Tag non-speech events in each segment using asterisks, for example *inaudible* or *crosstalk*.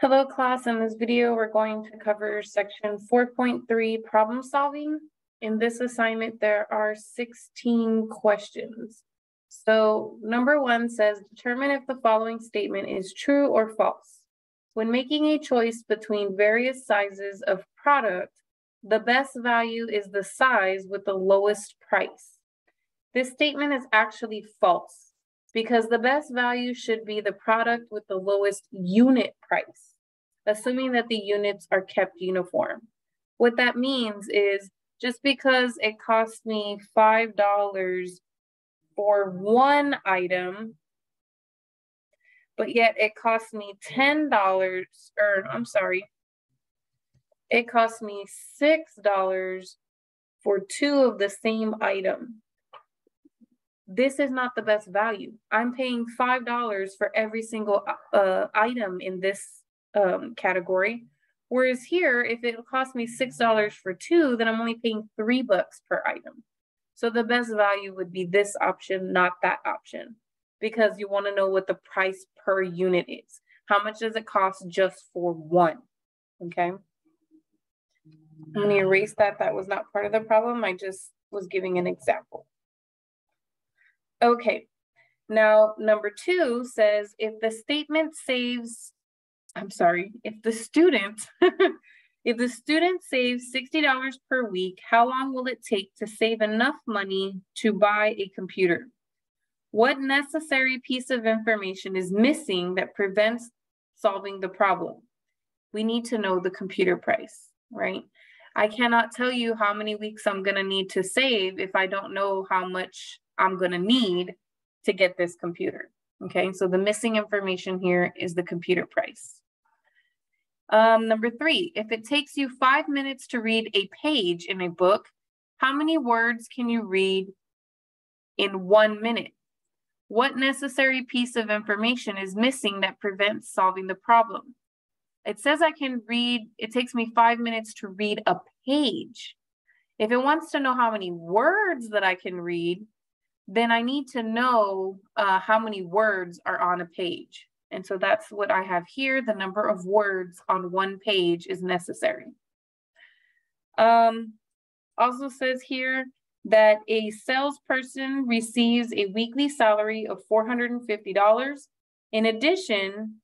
Hello class, in this video we're going to cover section 4.3 problem solving. In this assignment there are 16 questions. So number one says determine if the following statement is true or false. When making a choice between various sizes of product, the best value is the size with the lowest price. This statement is actually false because the best value should be the product with the lowest unit price, assuming that the units are kept uniform. What that means is just because it costs me $5 for one item, but yet it costs me $10, or I'm sorry, it costs me $6 for two of the same item this is not the best value. I'm paying $5 for every single uh, item in this um, category. Whereas here, if it costs me $6 for two, then I'm only paying three bucks per item. So the best value would be this option, not that option, because you wanna know what the price per unit is. How much does it cost just for one, okay? I'm gonna erase that, that was not part of the problem. I just was giving an example. Okay, now number two says if the statement saves, I'm sorry, if the student, *laughs* if the student saves $60 per week, how long will it take to save enough money to buy a computer? What necessary piece of information is missing that prevents solving the problem? We need to know the computer price, right? I cannot tell you how many weeks I'm gonna need to save if I don't know how much I'm going to need to get this computer. Okay, so the missing information here is the computer price. Um, number three, if it takes you five minutes to read a page in a book, how many words can you read in one minute? What necessary piece of information is missing that prevents solving the problem? It says I can read, it takes me five minutes to read a page. If it wants to know how many words that I can read, then I need to know uh, how many words are on a page. And so that's what I have here. The number of words on one page is necessary. Um, also says here that a salesperson receives a weekly salary of $450. In addition,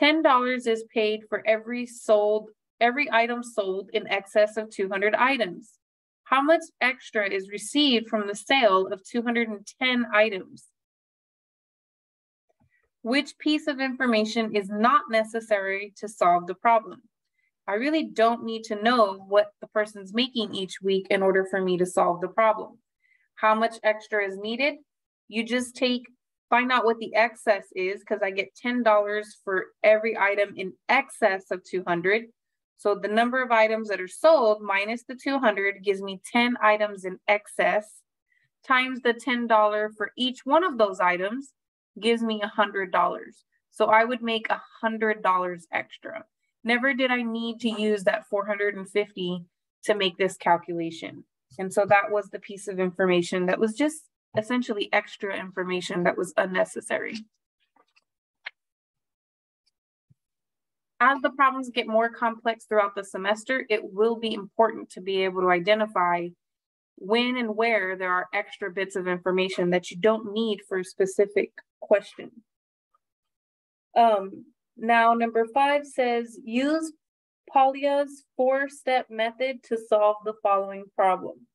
$10 is paid for every sold, every item sold in excess of 200 items. How much extra is received from the sale of 210 items? Which piece of information is not necessary to solve the problem? I really don't need to know what the person's making each week in order for me to solve the problem. How much extra is needed? You just take, find out what the excess is because I get $10 for every item in excess of 200 so the number of items that are sold minus the 200 gives me 10 items in excess times the $10 for each one of those items gives me $100. So I would make $100 extra. Never did I need to use that 450 to make this calculation. And so that was the piece of information that was just essentially extra information that was unnecessary. As the problems get more complex throughout the semester, it will be important to be able to identify when and where there are extra bits of information that you don't need for a specific question. Um, now, number five says use Polya's four-step method to solve the following problem.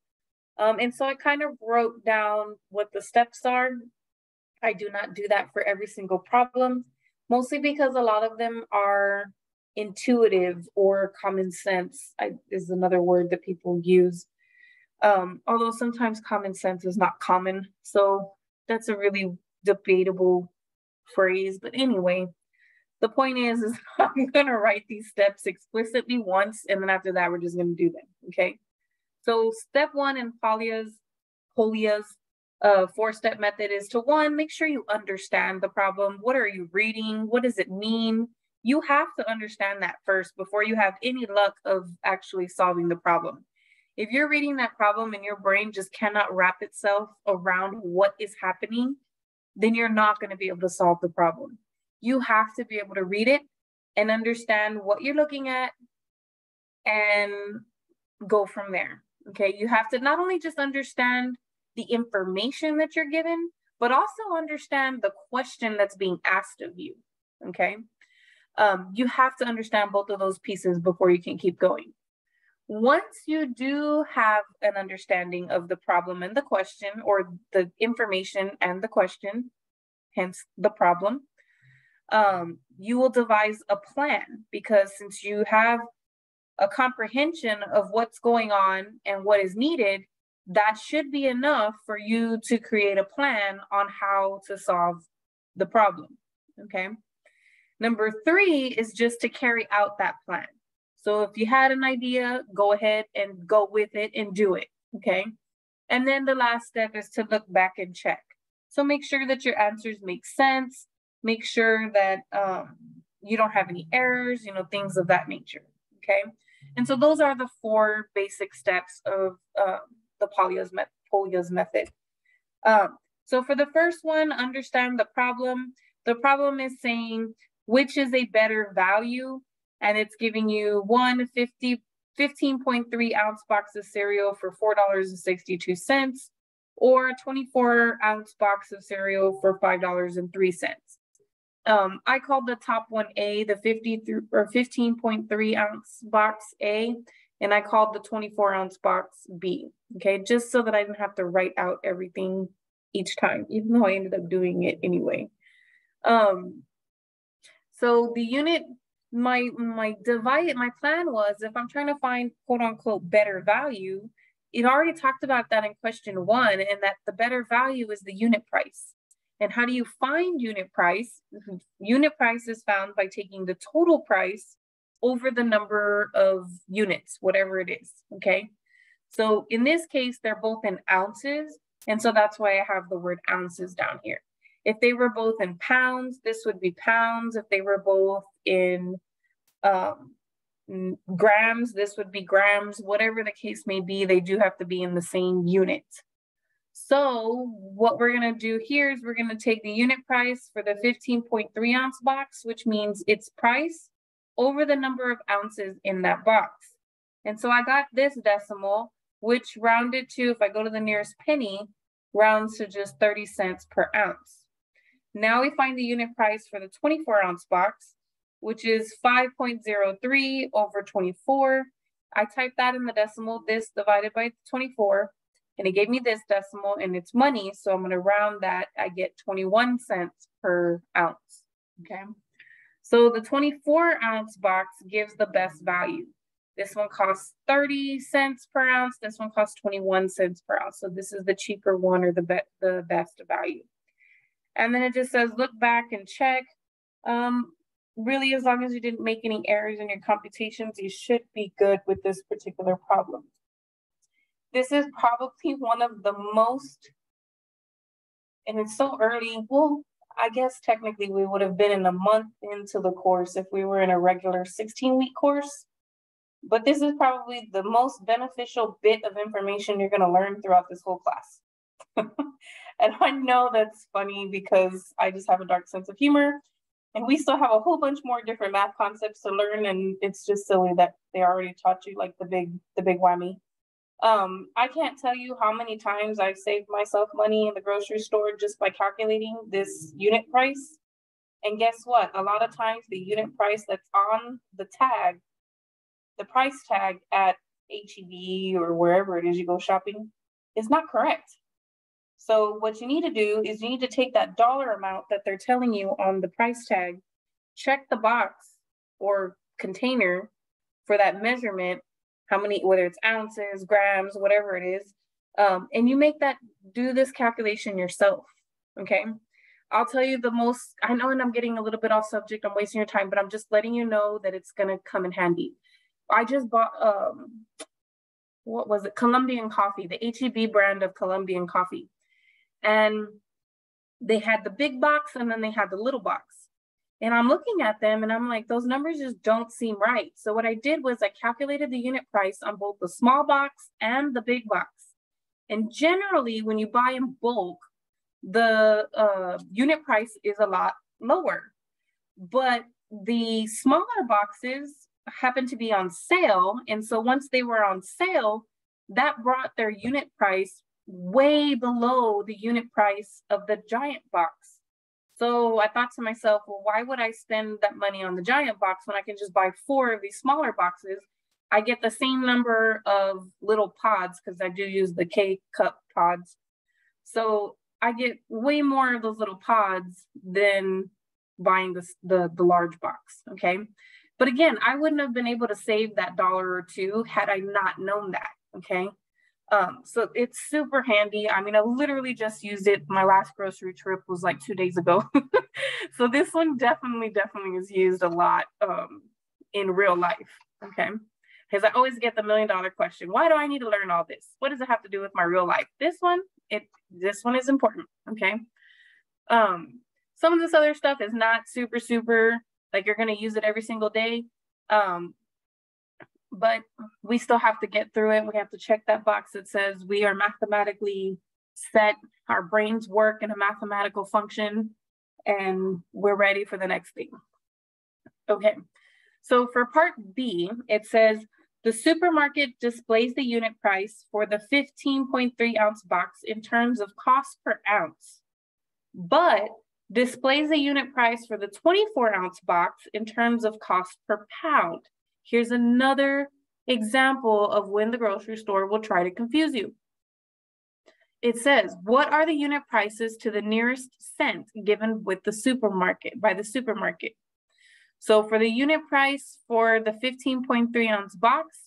Um, and so I kind of wrote down what the steps are. I do not do that for every single problem mostly because a lot of them are intuitive or common sense I, is another word that people use. Um, although sometimes common sense is not common. So that's a really debatable phrase. But anyway, the point is, is *laughs* I'm gonna write these steps explicitly once, and then after that, we're just gonna do them. Okay. So step one in Polya's Polya's uh, four-step method is to one, make sure you understand the problem. What are you reading? What does it mean? You have to understand that first before you have any luck of actually solving the problem. If you're reading that problem and your brain just cannot wrap itself around what is happening, then you're not going to be able to solve the problem. You have to be able to read it and understand what you're looking at and go from there. Okay, you have to not only just understand the information that you're given, but also understand the question that's being asked of you. Okay, um, you have to understand both of those pieces before you can keep going. Once you do have an understanding of the problem and the question, or the information and the question, hence the problem, um, you will devise a plan because since you have a comprehension of what's going on and what is needed, that should be enough for you to create a plan on how to solve the problem. Okay. Number three is just to carry out that plan. So if you had an idea, go ahead and go with it and do it. Okay. And then the last step is to look back and check. So make sure that your answers make sense. Make sure that um, you don't have any errors, you know, things of that nature. Okay. And so those are the four basic steps of uh, the Polya's method. Um, so for the first one, understand the problem. The problem is saying which is a better value, and it's giving you one 50, 15.3 ounce box of cereal for $4.62 or a 24 ounce box of cereal for $5.03. Um, I called the top one A, the 50 through or 15.3 ounce box A, and I called the 24 ounce box B. Okay, just so that I didn't have to write out everything each time, even though I ended up doing it anyway. Um, so the unit, my my divide, my plan was if I'm trying to find quote unquote better value, it already talked about that in question one, and that the better value is the unit price. And how do you find unit price? Unit price is found by taking the total price over the number of units, whatever it is, okay? So in this case, they're both in ounces. And so that's why I have the word ounces down here. If they were both in pounds, this would be pounds. If they were both in um, grams, this would be grams. Whatever the case may be, they do have to be in the same unit. So what we're gonna do here is we're gonna take the unit price for the 15.3 ounce box, which means its price over the number of ounces in that box. And so I got this decimal, which rounded to, if I go to the nearest penny, rounds to just 30 cents per ounce. Now we find the unit price for the 24 ounce box, which is 5.03 over 24. I type that in the decimal, this divided by 24, and it gave me this decimal and it's money. So I'm gonna round that, I get 21 cents per ounce, okay? So the 24 ounce box gives the best value. This one costs 30 cents per ounce. This one costs 21 cents per ounce. So this is the cheaper one or the, be the best value. And then it just says, look back and check. Um, really, as long as you didn't make any errors in your computations, you should be good with this particular problem. This is probably one of the most, and it's so early. Well, I guess technically we would have been in a month into the course if we were in a regular 16 week course. But this is probably the most beneficial bit of information you're going to learn throughout this whole class. *laughs* and I know that's funny because I just have a dark sense of humor. And we still have a whole bunch more different math concepts to learn. And it's just silly that they already taught you like the big, the big whammy. Um, I can't tell you how many times I've saved myself money in the grocery store just by calculating this unit price. And guess what? A lot of times the unit price that's on the tag, the price tag at HEB or wherever it is you go shopping, is not correct. So what you need to do is you need to take that dollar amount that they're telling you on the price tag, check the box or container for that measurement how many, whether it's ounces, grams, whatever it is. Um, and you make that, do this calculation yourself, okay? I'll tell you the most, I know, and I'm getting a little bit off subject, I'm wasting your time, but I'm just letting you know that it's gonna come in handy. I just bought, um, what was it? Colombian coffee, the HEB brand of Colombian coffee. And they had the big box and then they had the little box. And I'm looking at them and I'm like, those numbers just don't seem right. So what I did was I calculated the unit price on both the small box and the big box. And generally, when you buy in bulk, the uh, unit price is a lot lower. But the smaller boxes happened to be on sale. And so once they were on sale, that brought their unit price way below the unit price of the giant box. So I thought to myself, well, why would I spend that money on the giant box when I can just buy four of these smaller boxes? I get the same number of little pods because I do use the K cup pods. So I get way more of those little pods than buying the, the, the large box, okay? But again, I wouldn't have been able to save that dollar or two had I not known that, okay? Um, so it's super handy. I mean, I literally just used it. My last grocery trip was like two days ago. *laughs* so this one definitely, definitely is used a lot um, in real life, okay? Because I always get the million dollar question, why do I need to learn all this? What does it have to do with my real life? This one, it this one is important, okay? Um, some of this other stuff is not super, super, like you're gonna use it every single day. Um, but we still have to get through it. We have to check that box that says we are mathematically set, our brains work in a mathematical function, and we're ready for the next thing. Okay, so for part B, it says the supermarket displays the unit price for the 15.3 ounce box in terms of cost per ounce, but displays the unit price for the 24 ounce box in terms of cost per pound. Here's another example of when the grocery store will try to confuse you. It says, what are the unit prices to the nearest cent given with the supermarket, by the supermarket? So for the unit price for the 15.3 ounce box,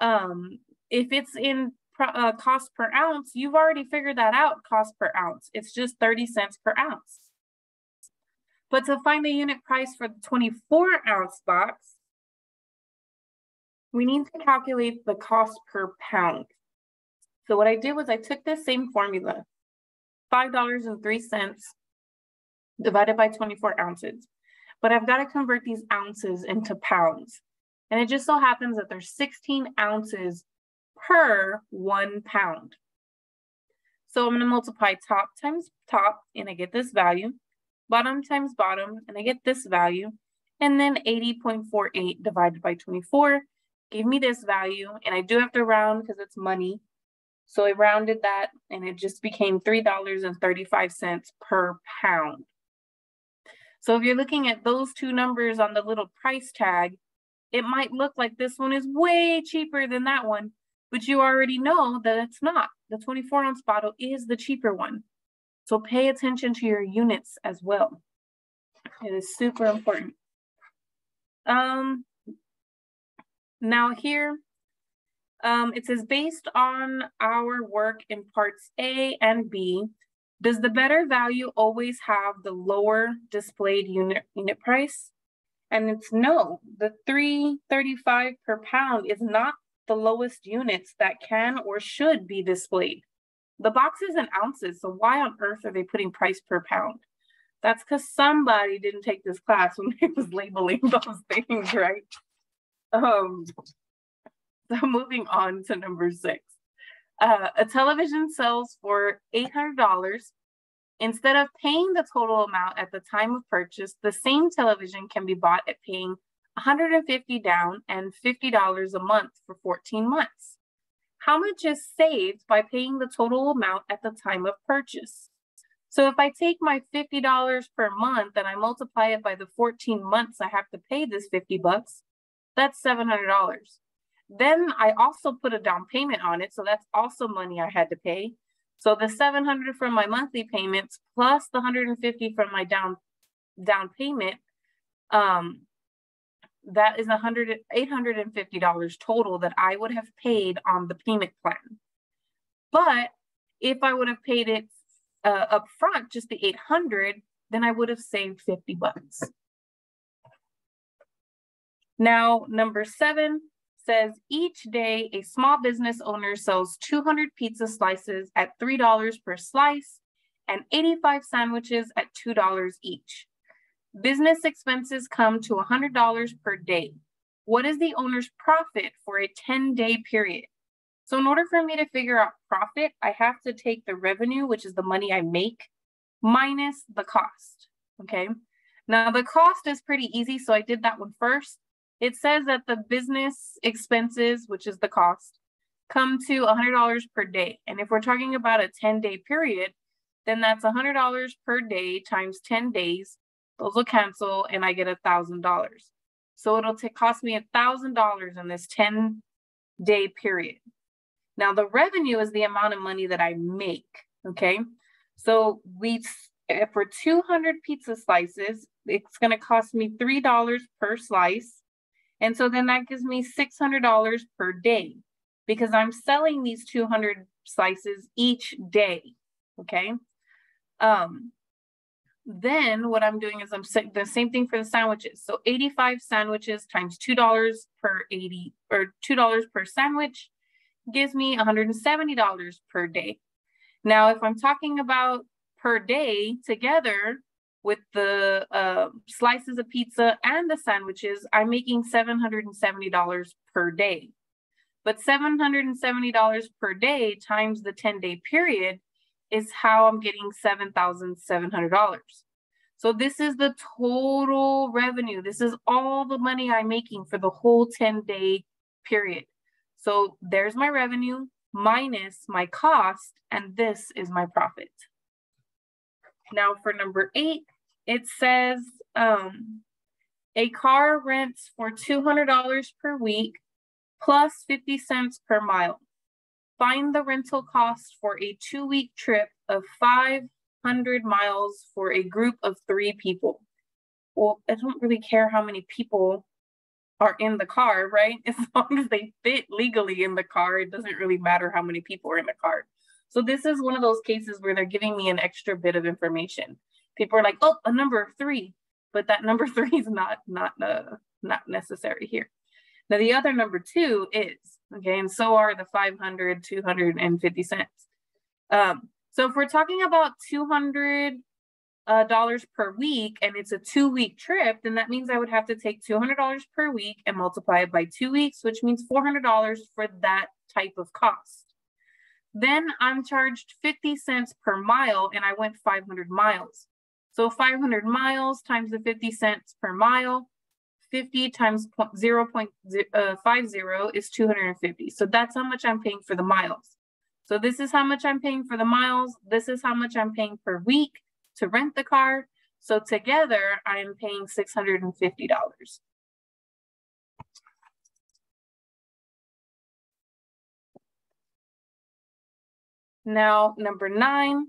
um, if it's in uh, cost per ounce, you've already figured that out, cost per ounce. It's just 30 cents per ounce. But to find the unit price for the 24 ounce box, we need to calculate the cost per pound. So what I did was I took this same formula, $5.03 divided by 24 ounces, but I've got to convert these ounces into pounds. And it just so happens that there's 16 ounces per one pound. So I'm gonna multiply top times top and I get this value, bottom times bottom and I get this value, and then 80.48 divided by 24 gave me this value and I do have to round because it's money. So I rounded that and it just became $3.35 per pound. So if you're looking at those two numbers on the little price tag, it might look like this one is way cheaper than that one, but you already know that it's not. The 24 ounce bottle is the cheaper one. So pay attention to your units as well. It is super important. Um, now here, um, it says based on our work in parts A and B, does the better value always have the lower displayed unit, unit price? And it's no, the 335 per pound is not the lowest units that can or should be displayed. The box is in ounces, so why on earth are they putting price per pound? That's because somebody didn't take this class when *laughs* they was labeling *laughs* those things, right? Um, so moving on to number six. Uh, a television sells for $800. Instead of paying the total amount at the time of purchase, the same television can be bought at paying 150 down and $50 a month for 14 months. How much is saved by paying the total amount at the time of purchase? So if I take my $50 per month and I multiply it by the 14 months I have to pay this 50 bucks, that's $700. Then I also put a down payment on it. So that's also money I had to pay. So the 700 from my monthly payments plus the 150 from my down down payment, um, that is $100, $850 total that I would have paid on the payment plan. But if I would have paid it uh, up front, just the 800, then I would have saved 50 bucks. Now, number seven says each day a small business owner sells 200 pizza slices at $3 per slice and 85 sandwiches at $2 each. Business expenses come to $100 per day. What is the owner's profit for a 10 day period? So, in order for me to figure out profit, I have to take the revenue, which is the money I make, minus the cost. Okay. Now the cost is pretty easy, so I did that one first. It says that the business expenses, which is the cost, come to $100 per day. And if we're talking about a 10 day period, then that's $100 per day times 10 days. Those will cancel and I get a $1,000. So it'll cost me a $1,000 in this 10 day period. Now the revenue is the amount of money that I make, okay? So we, for 200 pizza slices, it's gonna cost me $3 per slice. And so then that gives me $600 per day because I'm selling these 200 slices each day, okay? Um, then what I'm doing is I'm the same thing for the sandwiches. So 85 sandwiches times $2 per 80 or $2 per sandwich gives me $170 per day. Now, if I'm talking about per day together with the uh, slices of pizza and the sandwiches, I'm making $770 per day. But $770 per day times the 10 day period is how I'm getting $7,700. So this is the total revenue. This is all the money I'm making for the whole 10 day period. So there's my revenue minus my cost, and this is my profit. Now for number eight, it says um, a car rents for $200 per week plus 50 cents per mile. Find the rental cost for a two week trip of 500 miles for a group of three people. Well, I don't really care how many people are in the car, right? *laughs* As long as they fit legally in the car, it doesn't really matter how many people are in the car. So this is one of those cases where they're giving me an extra bit of information. People are like, oh, a number of three, but that number *laughs* three is not not uh, not necessary here. Now the other number two is okay, and so are the 500, 250 cents. Um, so if we're talking about 200 uh, dollars per week and it's a two week trip, then that means I would have to take $200 per week and multiply it by two weeks, which means $400 for that type of cost. Then I'm charged 50 cents per mile and I went 500 miles. So 500 miles times the 50 cents per mile, 50 times 0 uh, 0.50 is 250. So that's how much I'm paying for the miles. So this is how much I'm paying for the miles. This is how much I'm paying per week to rent the car. So together I'm paying $650. Now, number nine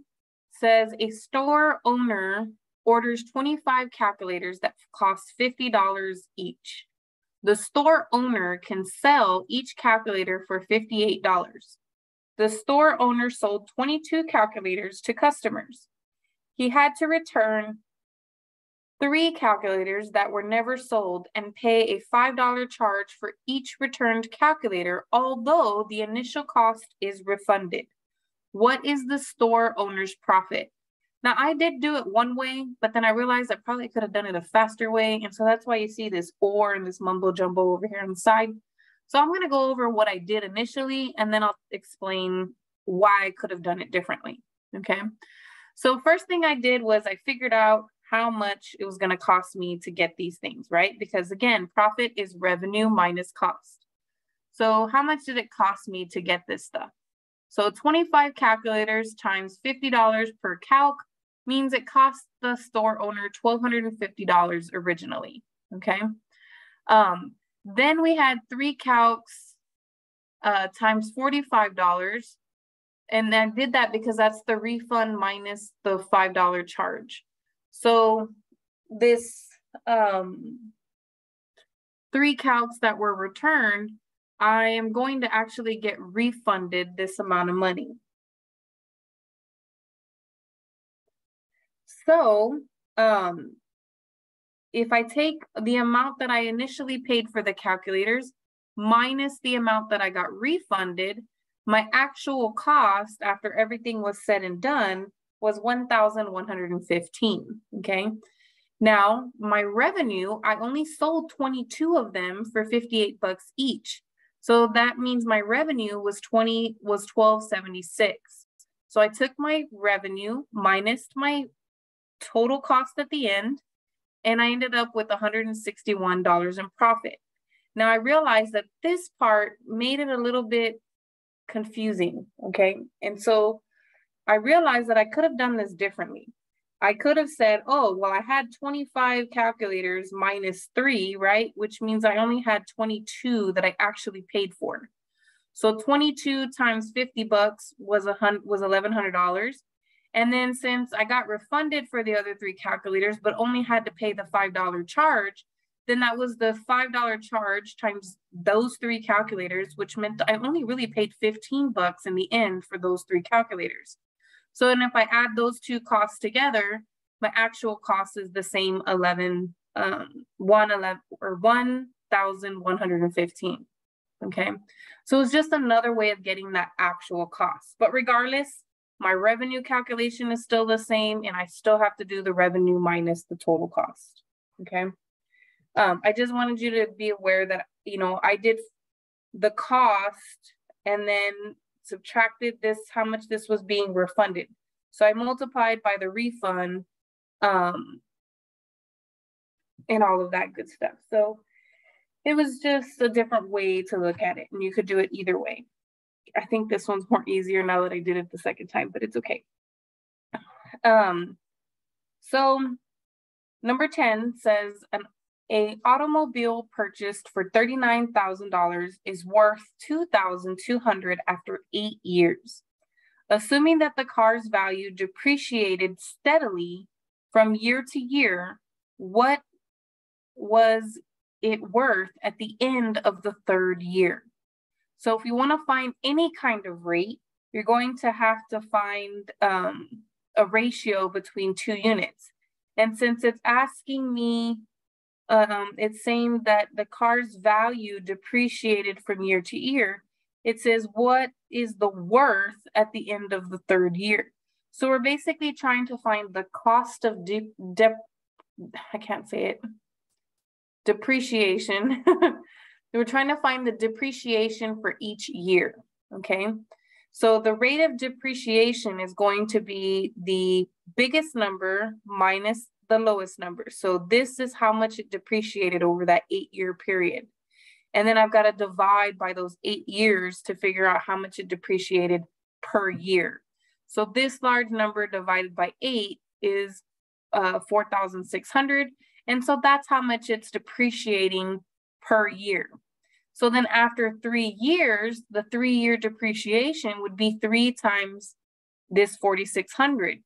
says a store owner orders 25 calculators that cost $50 each. The store owner can sell each calculator for $58. The store owner sold 22 calculators to customers he had to return three calculators that were never sold and pay a $5 charge for each returned calculator, although the initial cost is refunded. What is the store owner's profit? Now, I did do it one way, but then I realized I probably could have done it a faster way. And so that's why you see this or and this mumbo jumbo over here on the side. So I'm going to go over what I did initially, and then I'll explain why I could have done it differently. Okay. So first thing I did was I figured out how much it was going to cost me to get these things, right? Because again, profit is revenue minus cost. So how much did it cost me to get this stuff? So 25 calculators times $50 per calc means it cost the store owner $1,250 originally, okay? Um, then we had three calcs uh, times $45 and I did that because that's the refund minus the $5 charge. So this um, three calcs that were returned, I am going to actually get refunded this amount of money. So um, if I take the amount that I initially paid for the calculators minus the amount that I got refunded, my actual cost after everything was said and done was 1,115. Okay. Now, my revenue, I only sold 22 of them for 58 bucks each. So that means my revenue was 20 was 1276. So I took my revenue minus my total cost at the end and I ended up with $161 in profit. Now I realized that this part made it a little bit confusing, okay? And so I realized that I could have done this differently. I could have said, oh, well, I had 25 calculators minus three, right? Which means I only had 22 that I actually paid for. So 22 times 50 bucks was a hundred was $1,100. And then since I got refunded for the other three calculators, but only had to pay the $5 charge, then that was the $5 charge times those three calculators, which meant I only really paid 15 bucks in the end for those three calculators. So and if I add those two costs together, my actual cost is the same 11, um, 111 or 1,115. Okay. So it's just another way of getting that actual cost. But regardless, my revenue calculation is still the same and I still have to do the revenue minus the total cost. Okay. Um, I just wanted you to be aware that, you know, I did the cost and then subtracted this, how much this was being refunded. So I multiplied by the refund um, and all of that good stuff. So it was just a different way to look at it and you could do it either way. I think this one's more easier now that I did it the second time, but it's okay. Um, so number 10 says an a automobile purchased for $39,000 is worth 2,200 after 8 years. Assuming that the car's value depreciated steadily from year to year, what was it worth at the end of the third year? So if you want to find any kind of rate, you're going to have to find um, a ratio between two units. And since it's asking me, um, it's saying that the car's value depreciated from year to year, it says what is the worth at the end of the third year. So we're basically trying to find the cost of de, de I can't say it, depreciation *laughs* we're trying to find the depreciation for each year, okay? So the rate of depreciation is going to be the biggest number minus the lowest number. So this is how much it depreciated over that eight year period. And then I've got to divide by those eight years to figure out how much it depreciated per year. So this large number divided by eight is uh, 4,600. And so that's how much it's depreciating per year. So then after three years, the three year depreciation would be three times this 4,600,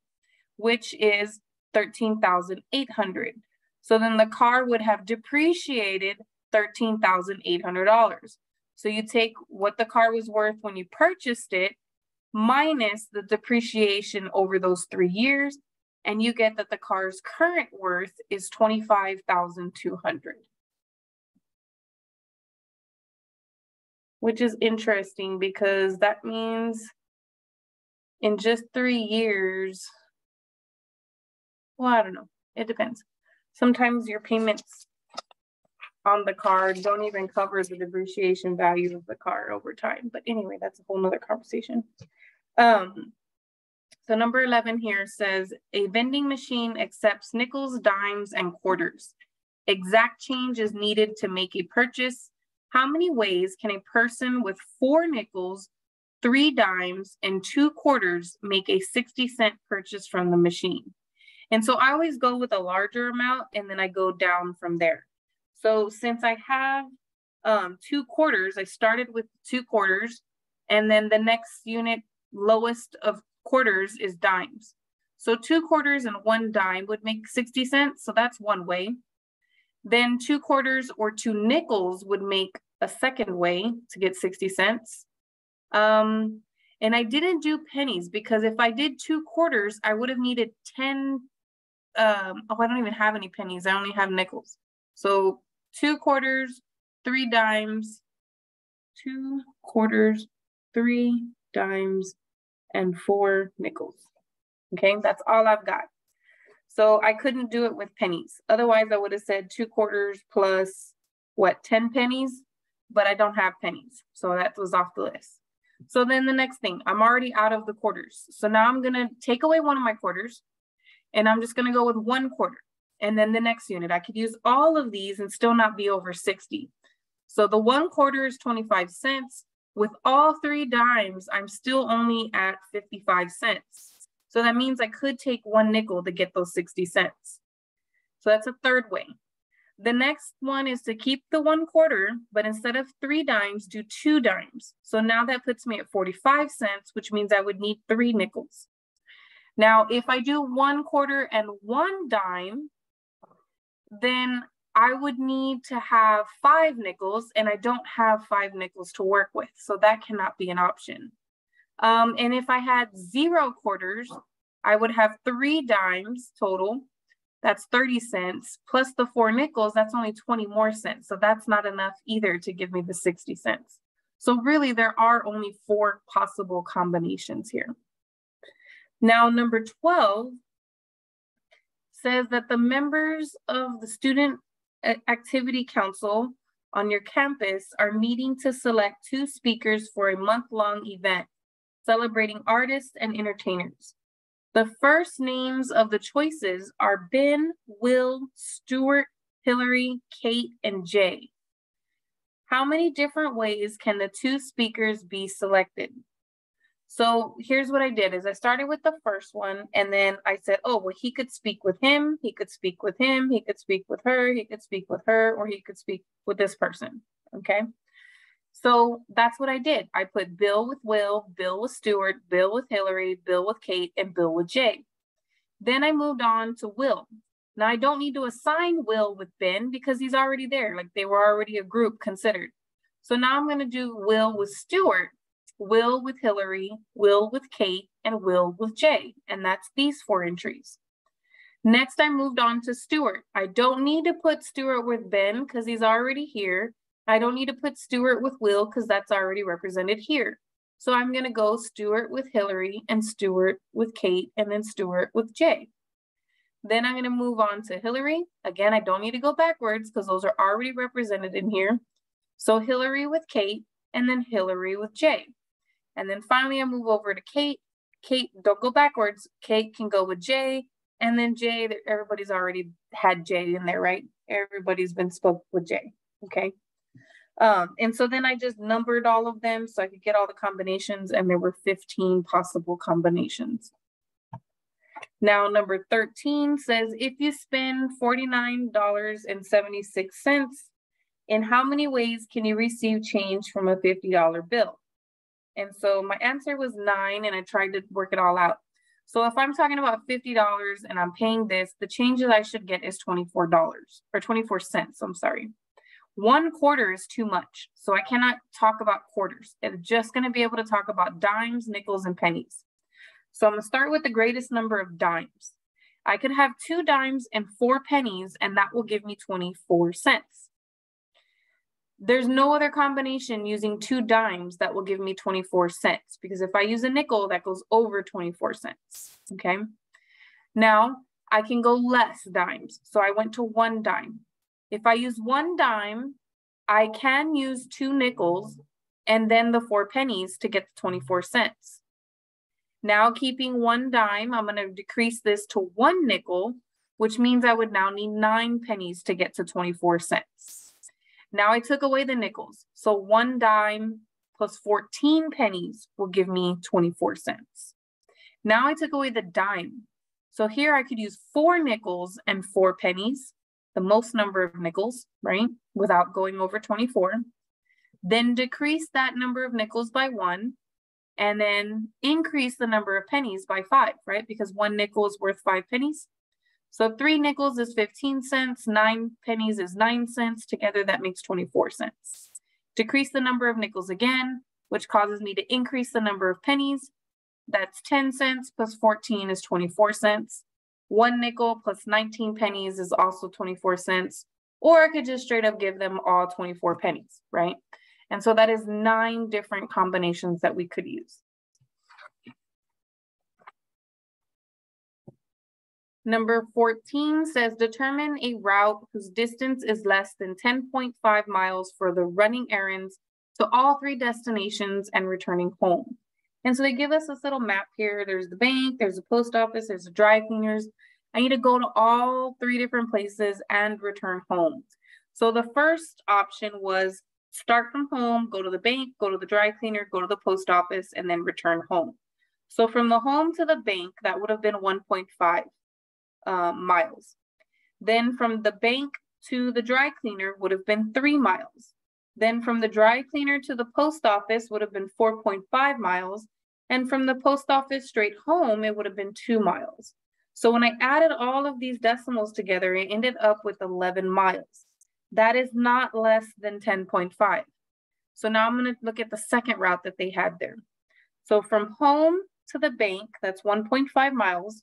which is 13,800. So then the car would have depreciated $13,800. So you take what the car was worth when you purchased it minus the depreciation over those three years, and you get that the car's current worth is 25,200. Which is interesting because that means in just three years, well, I don't know. It depends. Sometimes your payments on the car don't even cover the depreciation value of the car over time. But anyway, that's a whole nother conversation. Um, so number 11 here says, a vending machine accepts nickels, dimes, and quarters. Exact change is needed to make a purchase how many ways can a person with four nickels, three dimes, and two quarters make a 60 cent purchase from the machine? And so I always go with a larger amount and then I go down from there. So since I have um, two quarters, I started with two quarters and then the next unit lowest of quarters is dimes. So two quarters and one dime would make 60 cents. So that's one way. Then two quarters or two nickels would make a second way to get 60 cents. Um, and I didn't do pennies because if I did two quarters, I would have needed 10. Um, oh, I don't even have any pennies. I only have nickels. So two quarters, three dimes, two quarters, three dimes, and four nickels. Okay, that's all I've got. So I couldn't do it with pennies. Otherwise, I would have said two quarters plus what, 10 pennies? But I don't have pennies. So that was off the list. So then the next thing, I'm already out of the quarters. So now I'm going to take away one of my quarters and I'm just going to go with one quarter. and then the next unit. I could use all of these and still not be over 60. So the one quarter is 25 cents. With all three dimes, I'm still only at 55 cents. So that means I could take one nickel to get those 60 cents. So that's a third way. The next one is to keep the one quarter, but instead of three dimes, do two dimes. So now that puts me at 45 cents, which means I would need three nickels. Now, if I do one quarter and one dime, then I would need to have five nickels and I don't have five nickels to work with. So that cannot be an option. Um, and if I had zero quarters, I would have three dimes total. That's 30 cents plus the four nickels, that's only 20 more cents. So that's not enough either to give me the 60 cents. So really there are only four possible combinations here. Now, number 12 says that the members of the Student Activity Council on your campus are meeting to select two speakers for a month-long event celebrating artists and entertainers. The first names of the choices are Ben, Will, Stuart, Hillary, Kate, and Jay. How many different ways can the two speakers be selected? So here's what I did is I started with the first one and then I said, oh, well, he could speak with him, he could speak with him, he could speak with her, he could speak with her, or he could speak with this person, okay? So that's what I did. I put Bill with Will, Bill with Stuart, Bill with Hillary, Bill with Kate, and Bill with Jay. Then I moved on to Will. Now I don't need to assign Will with Ben because he's already there. Like they were already a group considered. So now I'm going to do Will with Stuart Will with Hillary, Will with Kate, and Will with Jay. And that's these four entries. Next, I moved on to Stuart. I don't need to put Stuart with Ben because he's already here. I don't need to put Stuart with Will because that's already represented here. So I'm going to go Stuart with Hillary and Stuart with Kate and then Stuart with Jay. Then I'm going to move on to Hillary. Again, I don't need to go backwards because those are already represented in here. So Hillary with Kate and then Hillary with Jay. And then finally I move over to Kate. Kate, don't go backwards. Kate can go with Jay. And then Jay, everybody's already had Jay in there, right? Everybody's been spoke with Jay, okay? Um, and so then I just numbered all of them so I could get all the combinations and there were 15 possible combinations. Now, number 13 says, if you spend $49.76, in how many ways can you receive change from a $50 bill? And so my answer was nine, and I tried to work it all out. So if I'm talking about $50 and I'm paying this, the change that I should get is $24 or 24 cents. I'm sorry. One quarter is too much. So I cannot talk about quarters. I'm just going to be able to talk about dimes, nickels, and pennies. So I'm going to start with the greatest number of dimes. I could have two dimes and four pennies, and that will give me 24 cents. There's no other combination using two dimes that will give me 24 cents because if I use a nickel, that goes over 24 cents, okay? Now, I can go less dimes. So I went to one dime. If I use one dime, I can use two nickels and then the four pennies to get the 24 cents. Now keeping one dime, I'm gonna decrease this to one nickel, which means I would now need nine pennies to get to 24 cents. Now I took away the nickels. So one dime plus 14 pennies will give me 24 cents. Now I took away the dime. So here I could use four nickels and four pennies, the most number of nickels, right? Without going over 24. Then decrease that number of nickels by one and then increase the number of pennies by five, right? Because one nickel is worth five pennies. So three nickels is 15 cents, nine pennies is nine cents. Together that makes 24 cents. Decrease the number of nickels again, which causes me to increase the number of pennies. That's 10 cents plus 14 is 24 cents. One nickel plus 19 pennies is also 24 cents. Or I could just straight up give them all 24 pennies, right? And so that is nine different combinations that we could use. Number 14 says determine a route whose distance is less than 10.5 miles for the running errands to all three destinations and returning home. And so they give us this little map here. There's the bank, there's a post office, there's the dry cleaners. I need to go to all three different places and return home. So the first option was start from home, go to the bank, go to the dry cleaner, go to the post office, and then return home. So from the home to the bank, that would have been 1.5 um, miles. Then from the bank to the dry cleaner would have been three miles. Then from the dry cleaner to the post office would have been 4.5 miles. And from the post office straight home, it would have been two miles. So when I added all of these decimals together, it ended up with 11 miles. That is not less than 10.5. So now I'm gonna look at the second route that they had there. So from home to the bank, that's 1.5 miles.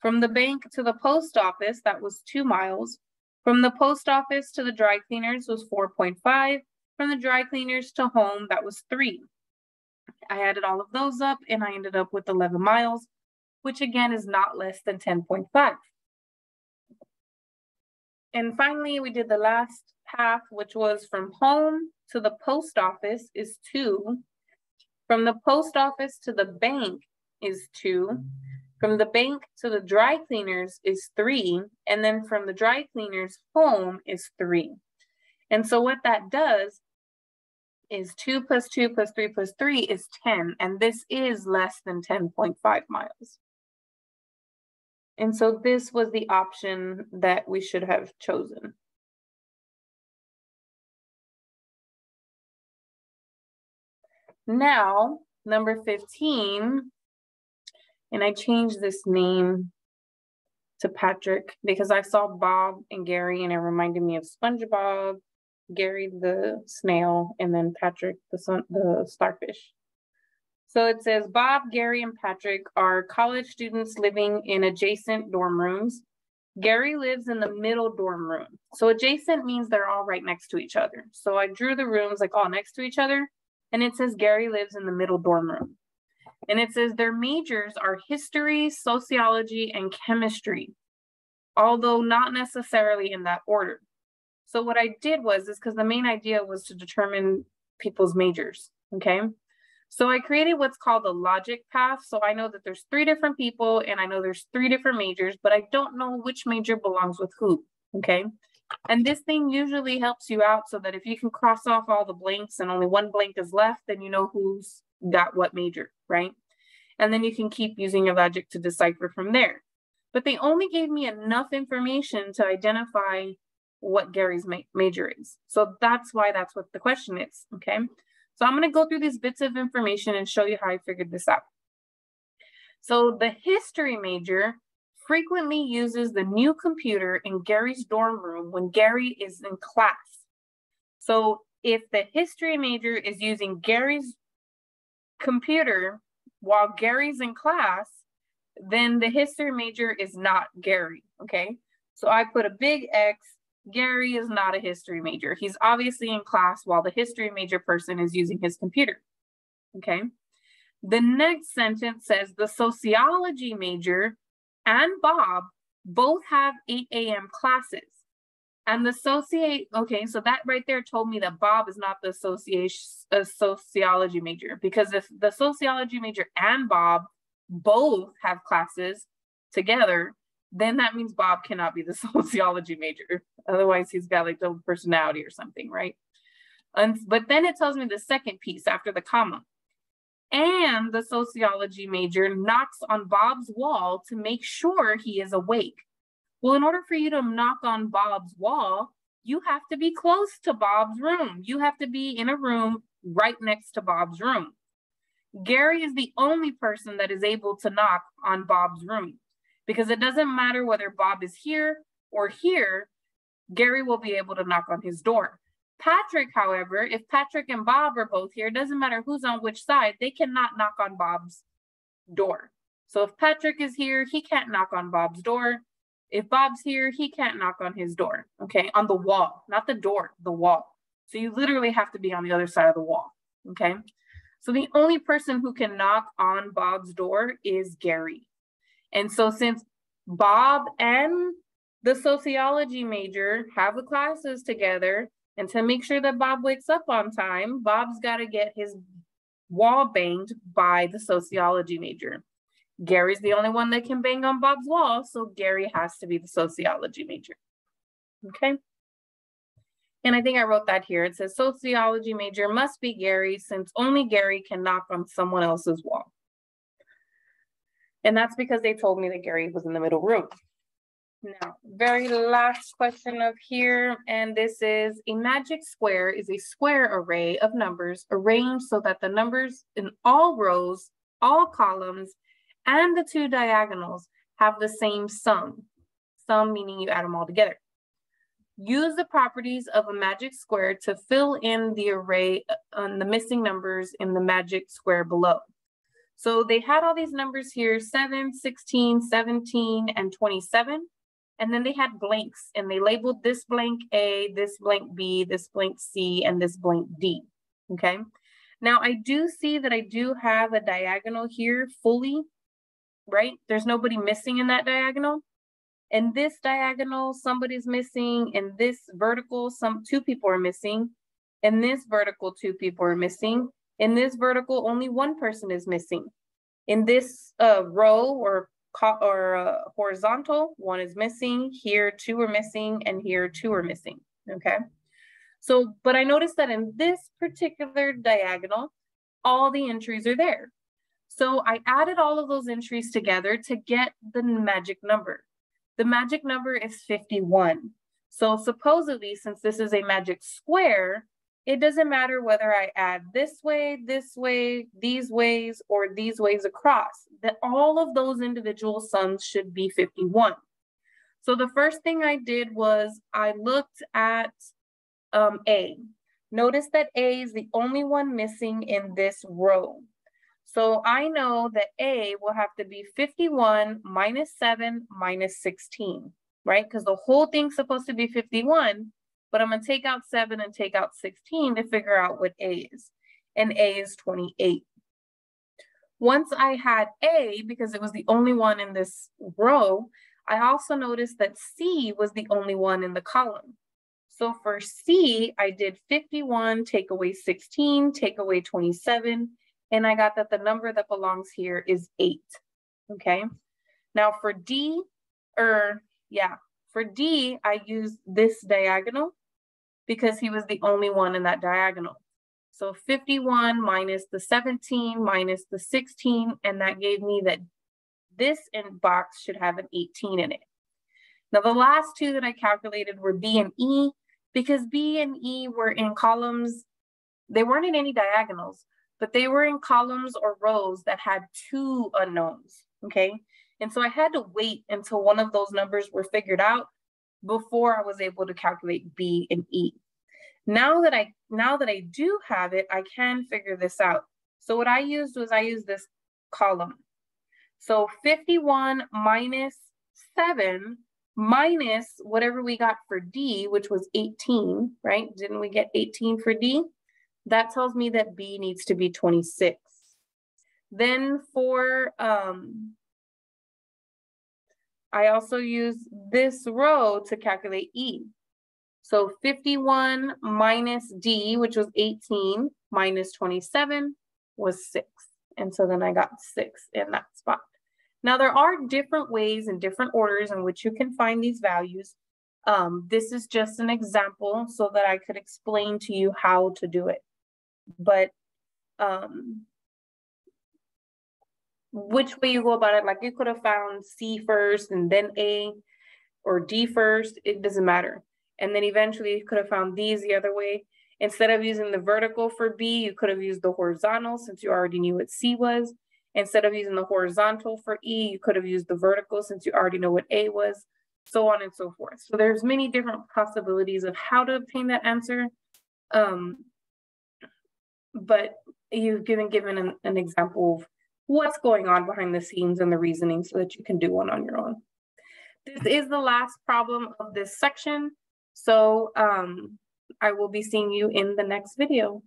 From the bank to the post office, that was two miles. From the post office to the dry cleaners was 4.5. From the dry cleaners to home, that was three. I added all of those up and I ended up with 11 miles, which again is not less than 10.5. And finally, we did the last path, which was from home to the post office is two. From the post office to the bank is two. From the bank to the dry cleaners is three, and then from the dry cleaners home is three. And so what that does is two plus two plus three plus three is 10, and this is less than 10.5 miles. And so this was the option that we should have chosen. Now, number 15 and I changed this name to Patrick because I saw Bob and Gary and it reminded me of SpongeBob, Gary the snail, and then Patrick the sun, the starfish. So it says Bob, Gary, and Patrick are college students living in adjacent dorm rooms. Gary lives in the middle dorm room. So adjacent means they're all right next to each other. So I drew the rooms like all next to each other. And it says Gary lives in the middle dorm room. And it says their majors are history, sociology, and chemistry, although not necessarily in that order. So what I did was, is because the main idea was to determine people's majors, okay? So I created what's called a logic path. So I know that there's three different people and I know there's three different majors, but I don't know which major belongs with who, okay? And this thing usually helps you out so that if you can cross off all the blanks and only one blank is left, then you know who's got what major, right? And then you can keep using your logic to decipher from there. But they only gave me enough information to identify what Gary's ma major is. So that's why that's what the question is, okay? So I'm gonna go through these bits of information and show you how I figured this out. So the history major frequently uses the new computer in Gary's dorm room when Gary is in class. So if the history major is using Gary's computer while Gary's in class, then the history major is not Gary, okay? So I put a big X, Gary is not a history major. He's obviously in class while the history major person is using his computer, okay? The next sentence says the sociology major and Bob both have 8 a.m. classes. And the associate, okay, so that right there told me that Bob is not the association sociology major because if the sociology major and Bob both have classes together, then that means Bob cannot be the *laughs* sociology major. Otherwise, he's got like double personality or something, right? And but then it tells me the second piece after the comma. And the sociology major knocks on Bob's wall to make sure he is awake. Well, in order for you to knock on Bob's wall, you have to be close to Bob's room. You have to be in a room right next to Bob's room. Gary is the only person that is able to knock on Bob's room because it doesn't matter whether Bob is here or here, Gary will be able to knock on his door. Patrick, however, if Patrick and Bob are both here, it doesn't matter who's on which side, they cannot knock on Bob's door. So if Patrick is here, he can't knock on Bob's door. If Bob's here, he can't knock on his door, okay? On the wall, not the door, the wall. So you literally have to be on the other side of the wall, okay? So the only person who can knock on Bob's door is Gary. And so since Bob and the sociology major have the classes together, and to make sure that Bob wakes up on time, Bob's got to get his wall banged by the sociology major. Gary's the only one that can bang on Bob's wall, so Gary has to be the sociology major. Okay. And I think I wrote that here. It says sociology major must be Gary since only Gary can knock on someone else's wall. And that's because they told me that Gary was in the middle room. Now, very last question of here, and this is a magic square is a square array of numbers arranged so that the numbers in all rows, all columns, and the two diagonals have the same sum. Sum meaning you add them all together. Use the properties of a magic square to fill in the array on the missing numbers in the magic square below. So they had all these numbers here, 7, 16, 17, and 27. And then they had blanks and they labeled this blank A, this blank B, this blank C, and this blank D, okay? Now I do see that I do have a diagonal here fully, right? There's nobody missing in that diagonal. And this diagonal, somebody's missing. In this vertical, some two people are missing. And this vertical, two people are missing. In this vertical, only one person is missing. In this uh, row or or uh, horizontal, one is missing, here two are missing, and here two are missing, okay? So, but I noticed that in this particular diagonal, all the entries are there. So I added all of those entries together to get the magic number. The magic number is 51. So supposedly, since this is a magic square, it doesn't matter whether I add this way, this way, these ways, or these ways across, that all of those individual sums should be 51. So the first thing I did was I looked at um, A. Notice that A is the only one missing in this row. So I know that A will have to be 51 minus 7 minus 16, right? Because the whole thing's supposed to be 51, but I'm gonna take out seven and take out 16 to figure out what A is. And A is 28. Once I had A, because it was the only one in this row, I also noticed that C was the only one in the column. So for C, I did 51, take away 16, take away 27, and I got that the number that belongs here is eight, okay? Now for D, or yeah, for D, I used this diagonal because he was the only one in that diagonal. So 51 minus the 17 minus the 16, and that gave me that this box should have an 18 in it. Now the last two that I calculated were B and E, because B and E were in columns, they weren't in any diagonals, but they were in columns or rows that had two unknowns, okay? And so I had to wait until one of those numbers were figured out before I was able to calculate B and E. Now that I now that I do have it, I can figure this out. So what I used was I used this column. So 51 minus 7 minus whatever we got for D, which was 18, right? Didn't we get 18 for D? That tells me that B needs to be 26. Then for um, I also use this row to calculate E. So 51 minus D, which was 18, minus 27 was six. And so then I got six in that spot. Now there are different ways and different orders in which you can find these values. Um, this is just an example so that I could explain to you how to do it. But um, which way you go about it, like you could have found C first and then A or D first, it doesn't matter. And then eventually you could have found these the other way. Instead of using the vertical for B, you could have used the horizontal since you already knew what C was. Instead of using the horizontal for E, you could have used the vertical since you already know what A was, so on and so forth. So there's many different possibilities of how to obtain that answer. Um, but you've given given an, an example of what's going on behind the scenes and the reasoning so that you can do one on your own. This is the last problem of this section. So um, I will be seeing you in the next video.